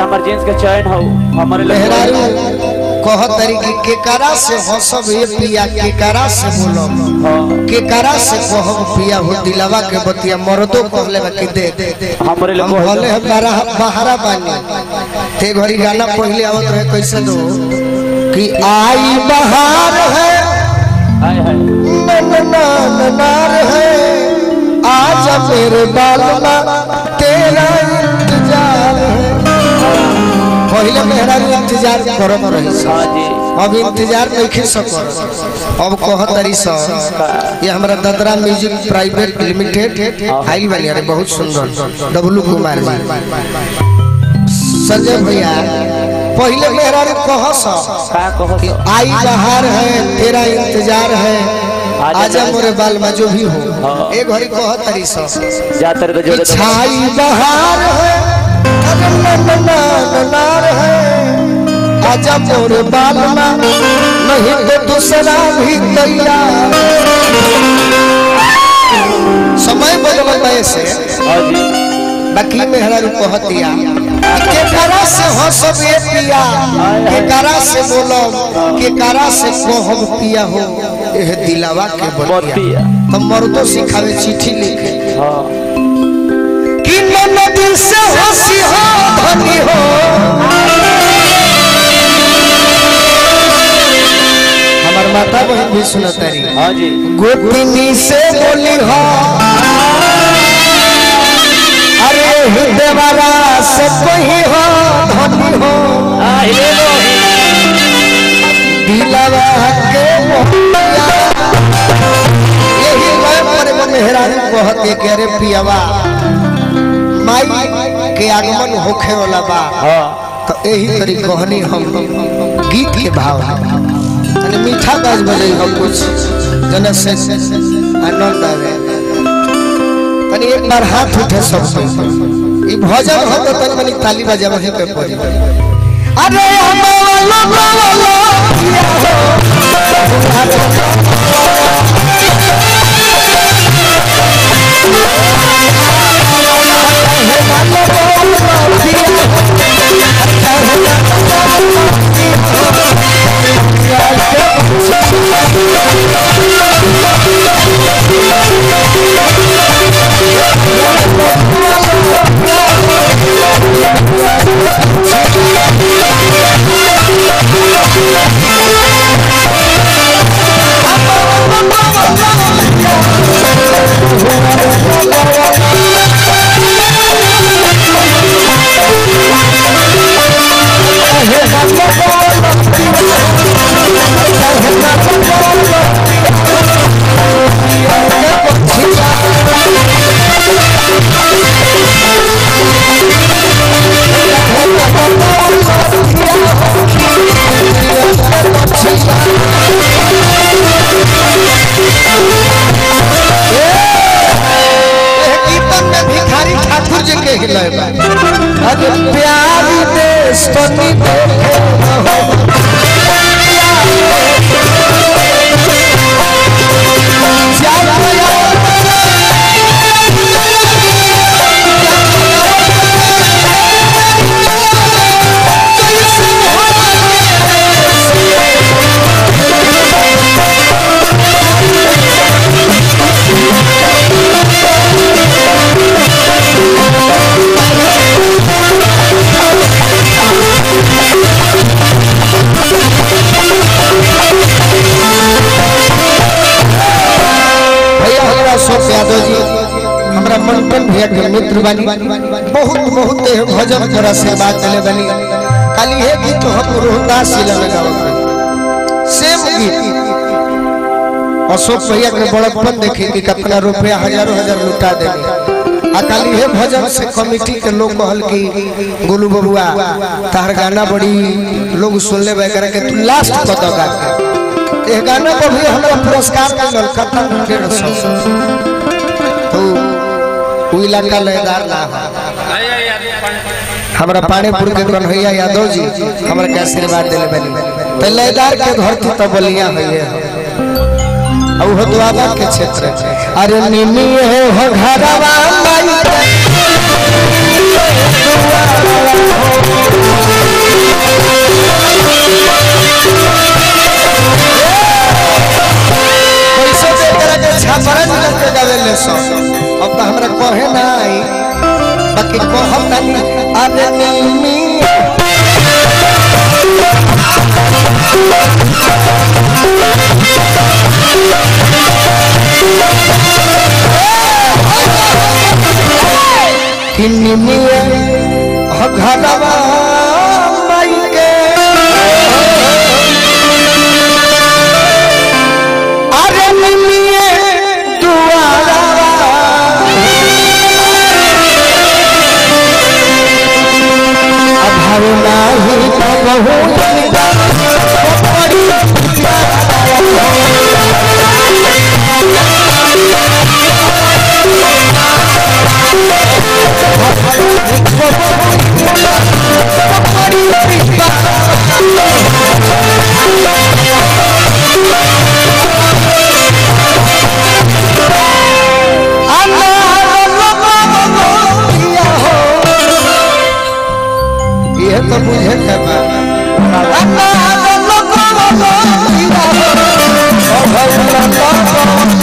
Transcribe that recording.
हमार जींस के चैन हो हमारे लिए मेहरारू कह तरीके केकरा से हंसब ये पिया केकरा से बोलब हाँ केकरा से कहब पिया हो दिलवा के बतिया मर्दो कहले बा कि दे दे हमारे हम बहुत भले हमारा बहारा बानी ते घड़ी गाना पहले आवत रहे कैसे दो कि आई बहार है हाय हाय नन्ना ननार है आज मेरे बालमा मेहरारू इंतज़ार करत रही हाँ अब इंतज़ार नहीं सकर अब कह तरी स ये हमारा ददरा म्यूज़िक प्राइवेट लिमिटेड आइल वाली अरे बहुत सुंदर डब्लू कुमार जी। संजय भैया पहले मेहरारू कह आई बहार है तेरा इंतज़ार है। आजा मोरे बाल में जो भी हो। हाँ। एक घड़ी कह तरी स छाई बहार है है आजा मोरे बाल नहीं तो दूसरा भी तैयार। समय बदल गए से हाँ। बाकी मेहरारू कहतिया के करा से हंसब ये पिया के करा से बोलब के करा से कहब पिया हो एह दिलावा के बतिया तो मर्दो सिखावे चिट्ठी लिखे। हाँ। नदी से हँसी हो धनी हो। हमार माता बहन भी सुनतारी हाँ जी। गोपिनी से बोली हो। अरे हृदय वाला से कोई हो धनी हो। हाँ लो। दिलवा के यही गए पर वो मेहरारू कहते कि अरे पियावा। माई के आगमन होखे वाला बा। हाँ। तो यही तरी कहनी हम गीत के भाव यानी मीठा बाज बजे हम कुछ। जन से आनंद आवे। तनी एक बार हाथ उठे सब ई भजन हो तो तनी मनी ताली बजा वहीं पे पड़ी। अरे हमारा वाला किया हो एह मनपन के मित्र बानी। बहुत बहुत भजन पर आशीर्वाद दिले बानी। खाली है गीत हम रोहतास जिला में गावत सेम गीत। अशोक भैया के बड़प्पन देखे कि कितना रुपया, हज़ारों, हज़ार लुटा आ खाली है भजन से कमेटी के लोग कहल कि, गोलू बबुआ, तार गाना बड़ी, लोग सुन ले करे के, तू लास्ट कत गा के गाना पर भी हमरा पुरस्कार मिलल, कथा डेढ़ सौ उ इलाका लयदार ना हमरा पानीपुर के कन्हैया यादव जी हमरा के आशीर्वाद दिले बनी। तो लयदार के थी तो बलिया है और दुआबा के क्षेत्र। अरे निमी हो घरवा अब तो हमरा कहे नहीं। बाकी तो कहब तनी अरे नीमी Give me Oh.